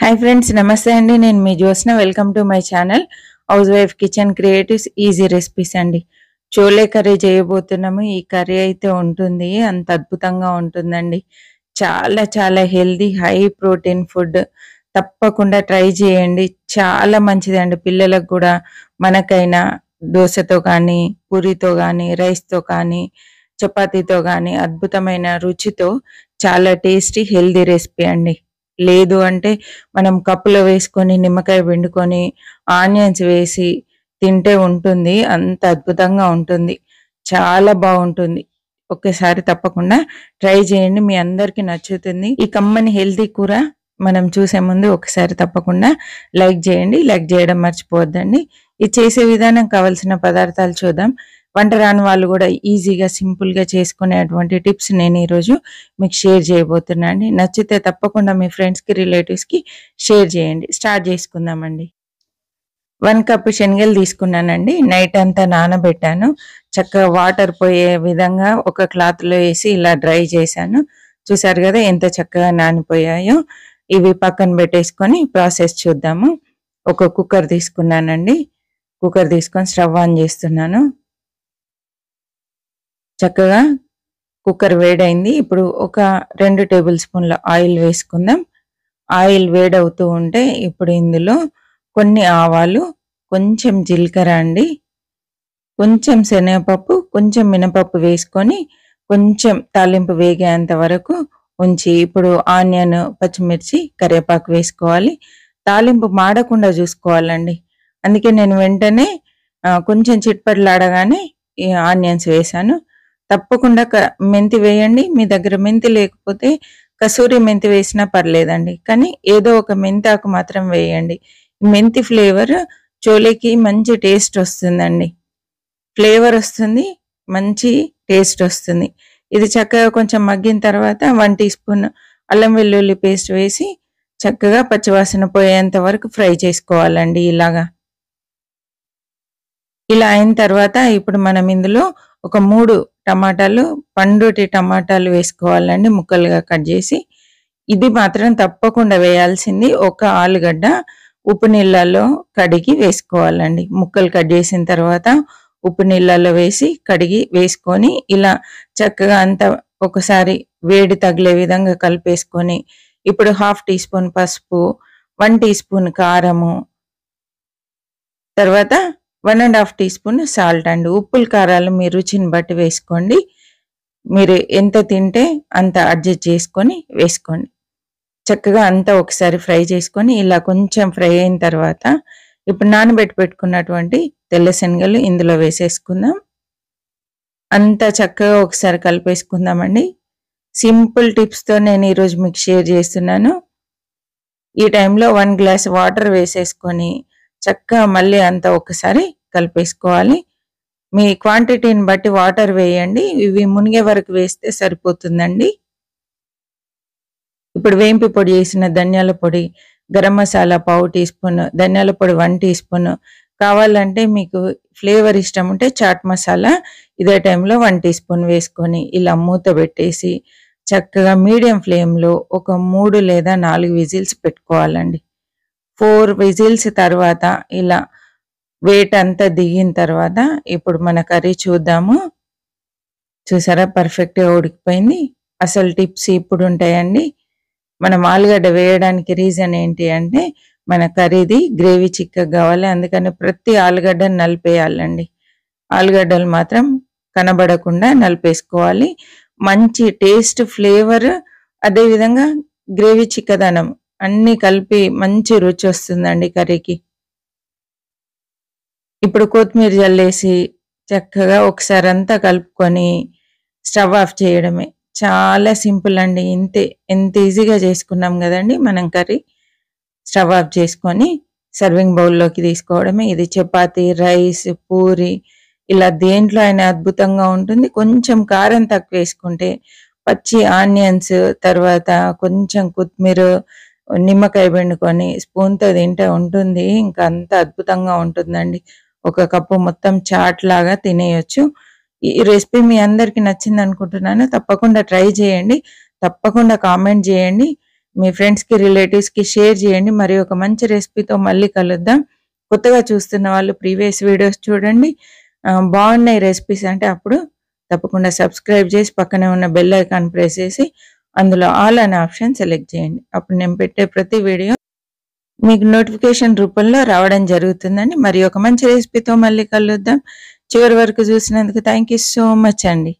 Hi friends నమస్తే అండి. నేను మీ Jyotsna. Welcome to my channel house wife kitchen creatives easy recipes అండి. Chole curry చేయబోతున్నాము. ఈ కర్రీ అయితే ఉంటుంది. అంత అద్భుతంగా ఉంటుందండి. చాలా చాలా హెల్దీ హై ప్రోటీన్ ఫుడ్. తప్పకుండా ట్రై చేయండి. చాలా మంచిదండి. పిల్లలకు కూడా మనకైనా దోశతో కానీ పూరితో కానీ రైస్తో కానీ చపాతీతో కానీ అద్భుతమైన రుచితో చాలా టేస్టీ హెల్దీ రెసిపీ అండి. లేదు అంటే మనం కప్పులో వేసుకొని నిమ్మకాయ పిండుకొని ఆనియన్స్ వేసి తింటే ఉంటుంది. అంత అద్భుతంగా ఉంటుంది. చాలా బాగుంటుంది. ఒక్కసారి తప్పకుండా ట్రై చేయండి. మీ అందరికీ నచ్చుతుంది. ఈ కమ్మని హెల్తీ కూర మనం చూసే ముందు ఒకసారి తప్పకుండా లైక్ చేయండి. లైక్ చేయడం మర్చిపోవద్దండి. ఇది చేసే విధానం కావాల్సిన పదార్థాలు చూద్దాం. వంట రాని వాళ్ళు కూడా ఈజీగా సింపుల్గా చేసుకునేటువంటి టిప్స్ నేను ఈరోజు మీకు షేర్ చేయబోతున్నాను అండి. నచ్చితే తప్పకుండా మీ ఫ్రెండ్స్కి రిలేటివ్స్కి షేర్ చేయండి. స్టార్ట్ చేసుకుందామండి. వన్ కప్ శనగలు తీసుకున్నానండి. నైట్ అంతా నానబెట్టాను. చక్కగా వాటర్ పోయే విధంగా ఒక క్లాత్లో వేసి ఇలా డ్రై చేశాను. చూసారు కదా ఎంత చక్కగా నానిపోయాయో. ఇవి పక్కన పెట్టేసుకొని ప్రాసెస్ చూద్దాము. ఒక కుక్కర్ తీసుకున్నానండి. కుక్కర్ తీసుకొని స్టవ్ ఆన్ చేస్తున్నాను. చక్కగా కుక్కర్ వేడైంది. ఇప్పుడు ఒక రెండు టేబుల్ స్పూన్ల ఆయిల్ వేసుకుందాం. ఆయిల్ వేడవుతూ ఉంటే ఇప్పుడు ఇందులో కొన్ని ఆవాలు కొంచెం జీలకర్ర అండి కొంచెం శనగపప్పు కొంచెం మినపప్పు వేసుకొని కొంచెం తాలింపు వేగేంత వరకు ఉంచి ఇప్పుడు ఆనియన్ పచ్చిమిర్చి కరివేపాకు వేసుకోవాలి. తాలింపు మాడకుండా చూసుకోవాలండి. అందుకే నేను వెంటనే కొంచెం చిట్పట్లాడగానే ఈ ఆనియన్స్ వేసాను తప్పకుండా మెంతి వేయండి. మీ దగ్గర మెంతి లేకపోతే కసూరి మెంతి వేసినా పర్లేదండి. కానీ ఏదో ఒక మెంతి ఆకు మాత్రం వేయండి. మెంతి ఫ్లేవర్ చోలేకి మంచి టేస్ట్ వస్తుందండి. ఫ్లేవర్ వస్తుంది మంచి టేస్ట్ వస్తుంది. ఇది చక్కగా కొంచెం మగ్గిన తర్వాత వన్ టీ స్పూన్ అల్లం వెల్లుల్లి పేస్ట్ వేసి చక్కగా పచ్చివాసన పోయేంత వరకు ఫ్రై చేసుకోవాలండి ఇలాగా. ఇలా అయిన తర్వాత ఇప్పుడు మనం ఇందులో ఒక మూడు టమాటాలు పండుటి టమాటాలు వేసుకోవాలండి ముక్కలుగా కట్ చేసి. ఇది మాత్రం తప్పకుండా వేయాల్సింది ఒక ఆలుగడ్డ ఉప్పు నీళ్ళలో కడిగి వేసుకోవాలండి. ముక్కలు కట్ చేసిన తర్వాత ఉప్పు నీళ్ళలో వేసి కడిగి వేసుకొని ఇలా చక్కగా అంతా ఒకసారి వేడి తగిలే విధంగా కలిపేసుకొని ఇప్పుడు హాఫ్ టీ స్పూన్ పసుపు వన్ టీ స్పూన్ కారము తర్వాత one and half teaspoon salt అండి ఉప్పులు కారాలు మీ రుచిని బట్టి వేసుకోండి. మీరు ఎంత తింటే అంత అడ్జస్ట్ చేసుకొని వేసుకోండి. చక్కగా అంతా ఒకసారి ఫ్రై చేసుకొని ఇలా కొంచెం ఫ్రై అయిన తర్వాత ఇప్పుడు నానబెట్టి పెట్టుకున్నటువంటి తెల్ల శనగలు ఇందులో వేసేసుకుందాం. అంతా చక్కగా ఒకసారి కలిపేసుకుందామండి. సింపుల్ టిప్స్తో నేను ఈరోజు మీకు షేర్ చేస్తున్నాను. ఈ టైంలో వన్ గ్లాస్ వాటర్ వేసేసుకొని చక్కగా మళ్ళీ అంతా ఒకసారి కలిపేసుకోవాలి. మీ క్వాంటిటీని బట్టి వాటర్ వేయండి. ఇవి మునిగే వరకు వేస్తే సరిపోతుందండి. ఇప్పుడు వేంపి పొడి వేసిన ధనియాల పొడి గరం మసాలా పావు టీ స్పూన్ ధనియాల పొడి వన్ టీ స్పూన్. కావాలంటే మీకు ఫ్లేవర్ ఇష్టం ఉంటే చాట్ మసాలా ఇదే టైంలో వన్ టీ స్పూన్ వేసుకొని ఇలా మూత పెట్టేసి చక్కగా మీడియం ఫ్లేమ్లో ఒక మూడు లేదా నాలుగు విజిల్స్ పెట్టుకోవాలండి. ఫోర్ విజిల్స్ తర్వాత ఇలా వెయిట్ అంతా దిగిన తర్వాత ఇప్పుడు మన కర్రీ చూద్దాము. చూసారా? పర్ఫెక్ట్గా ఉడికిపోయింది. అసలు టిప్స్ ఇప్పుడు ఉంటాయండి. మనం ఆలుగడ్డ వేయడానికి రీజన్ ఏంటి అంటే మన కర్రీది గ్రేవీ చిక్క కావాలి. అందుకని ప్రతి ఆలుగడ్డను నలిపేయాలండి. ఆలుగడ్డలు మాత్రం కనబడకుండా నలిపేసుకోవాలి. మంచి టేస్ట్ ఫ్లేవర్ అదేవిధంగా గ్రేవీ చిక్కదనం అన్ని కలిపి మంచి రుచి వస్తుందండి కర్రీకి. ఇప్పుడు కొత్తిమీర జల్లేసి చక్కగా ఒకసారి అంతా కలుపుకొని స్టవ్ ఆఫ్ చేయడమే. చాలా సింపుల్ అండి. ఇంతే ఎంత ఈజీగా చేసుకున్నాం కదండి మనం కర్రీ. స్టవ్ ఆఫ్ చేసుకొని సర్వింగ్ బౌల్లోకి తీసుకోవడమే. ఇది చపాతి రైస్ పూరి ఇలా దేంట్లో అయినా అద్భుతంగా ఉంటుంది. కొంచెం కారం తక్కువ వేసుకుంటే పచ్చి ఆనియన్స్ తర్వాత కొంచెం కొత్తిమీర నిమ్మకాయ పిండుకొని స్పూన్తో తింటే ఉంటుంది. ఇంకా అంత అద్భుతంగా ఉంటుందండి. ఒక కప్పు మొత్తం చాట్ లాగా తినేయొచ్చు. ఈ రెసిపీ మీ అందరికీ నచ్చింది అనుకుంటున్నాను. తప్పకుండా ట్రై చేయండి. తప్పకుండా కామెంట్ చేయండి. మీ ఫ్రెండ్స్కి రిలేటివ్స్కి షేర్ చేయండి. మరి ఒక మంచి రెసిపీతో మళ్ళీ కలుద్దాం. కొత్తగా చూస్తున్న వాళ్ళు ప్రీవియస్ వీడియోస్ చూడండి. బాగున్నాయి రెసిపీస్ అంటే అప్పుడు తప్పకుండా సబ్స్క్రైబ్ చేసి పక్కనే ఉన్న బెల్ ఐకాన్ ప్రెస్ చేసి అందులో ఆల్ అనే ఆప్షన్ సెలెక్ట్ చేయండి. అప్పుడు నేను పెట్టే ప్రతి వీడియో మీకు నోటిఫికేషన్ రూపంలో రావడం జరుగుతుందండి. మరి ఒక మంచి రెసిపీతో మళ్ళీ కలుద్దాం. చివరి వరకు చూసినందుకు థ్యాంక్ యూ సో మచ్ అండి.